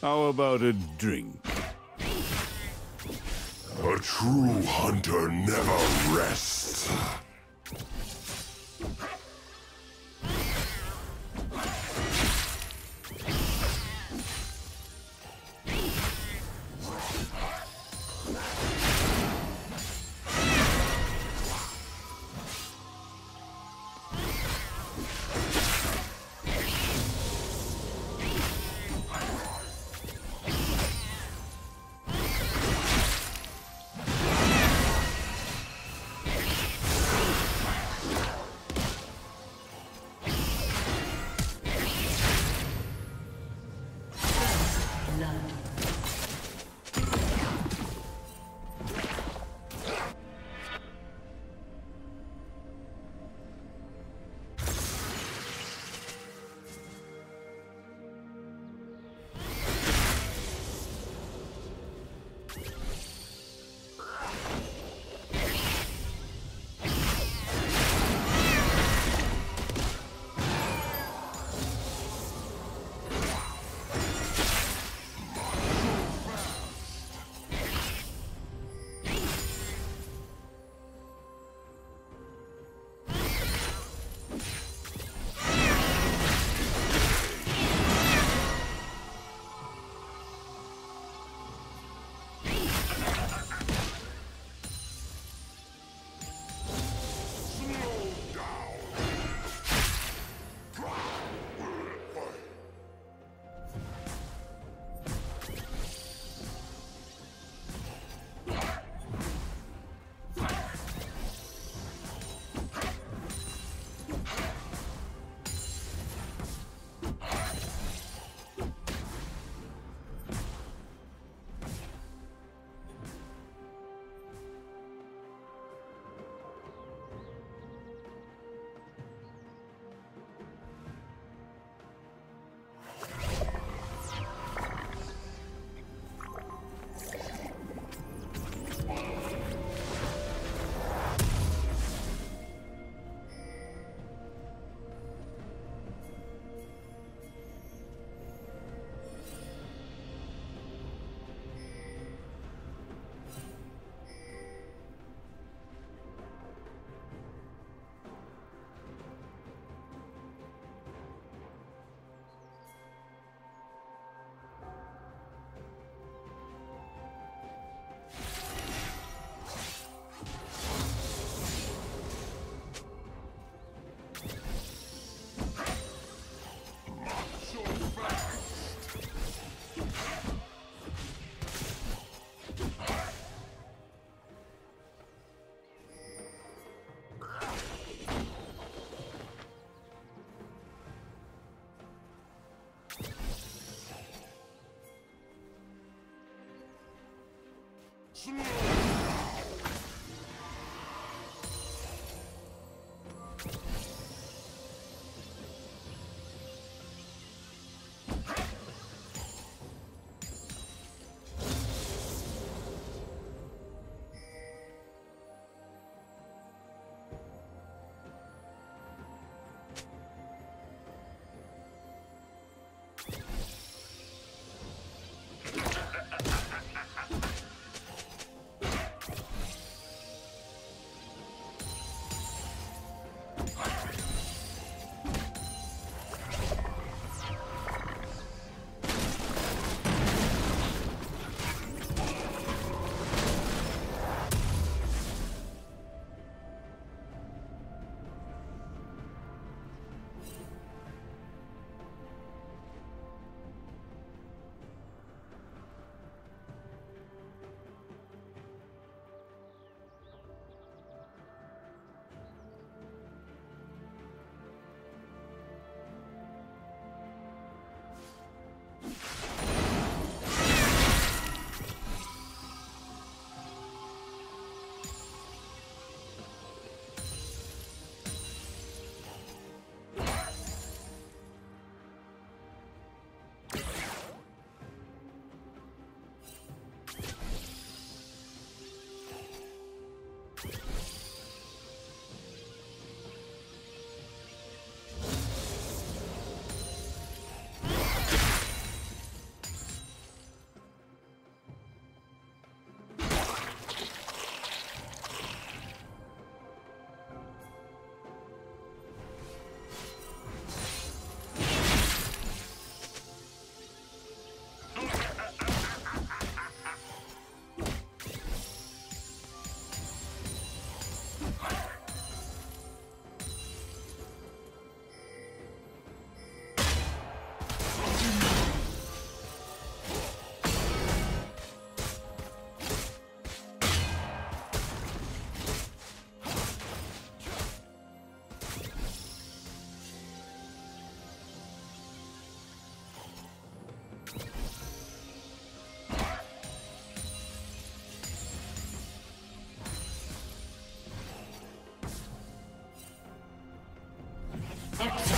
How about a drink? A true hunter never rests. すぐ Executed.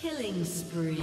Killing spree.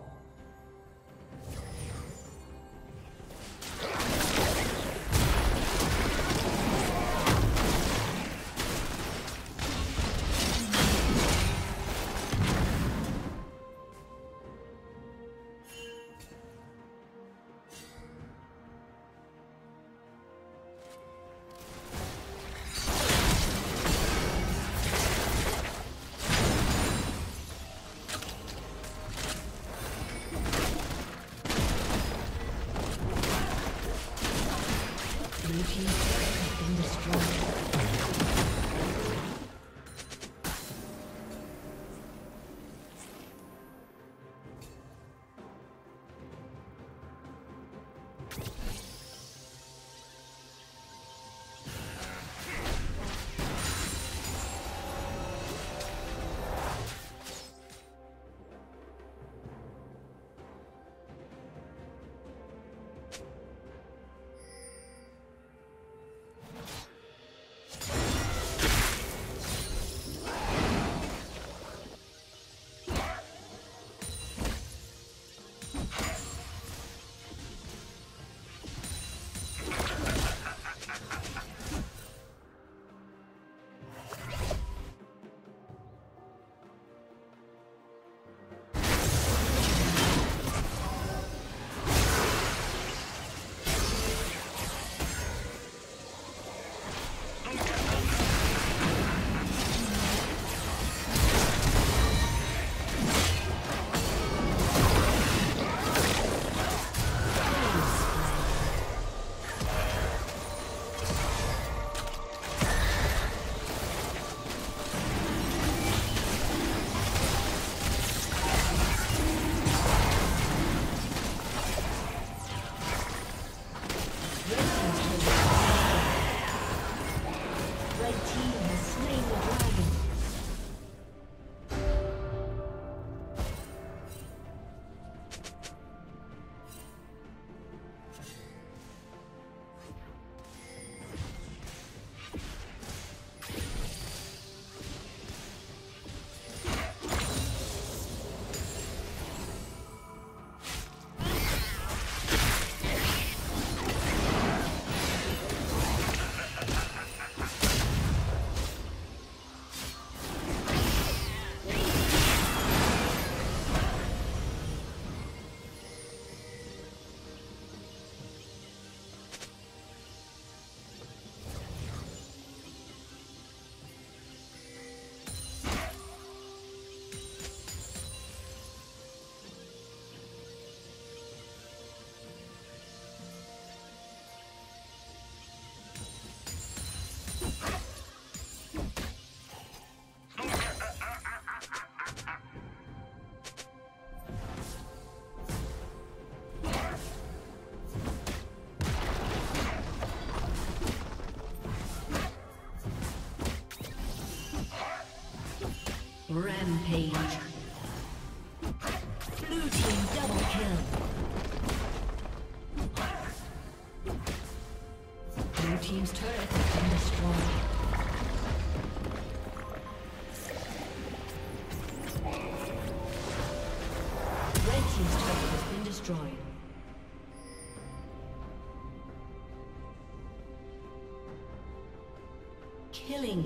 Rampage. Blue team double kill. Blue team's turret has been destroyed. Red team's turret has been destroyed. Killing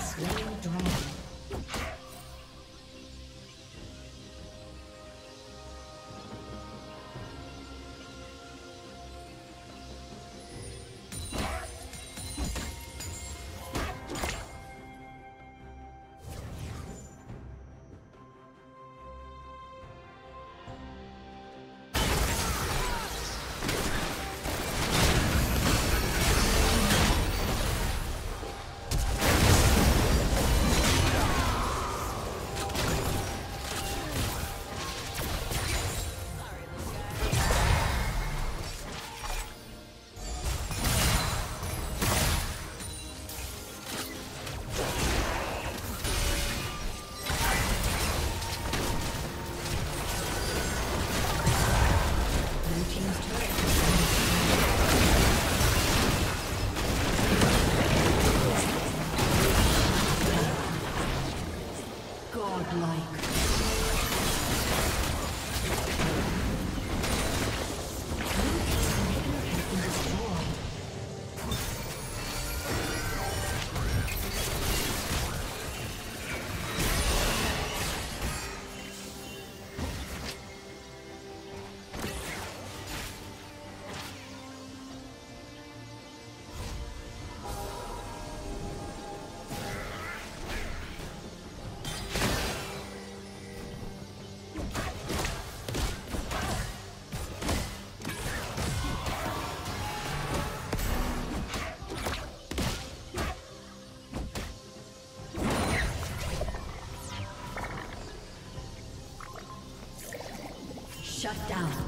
Slain dragon. Down.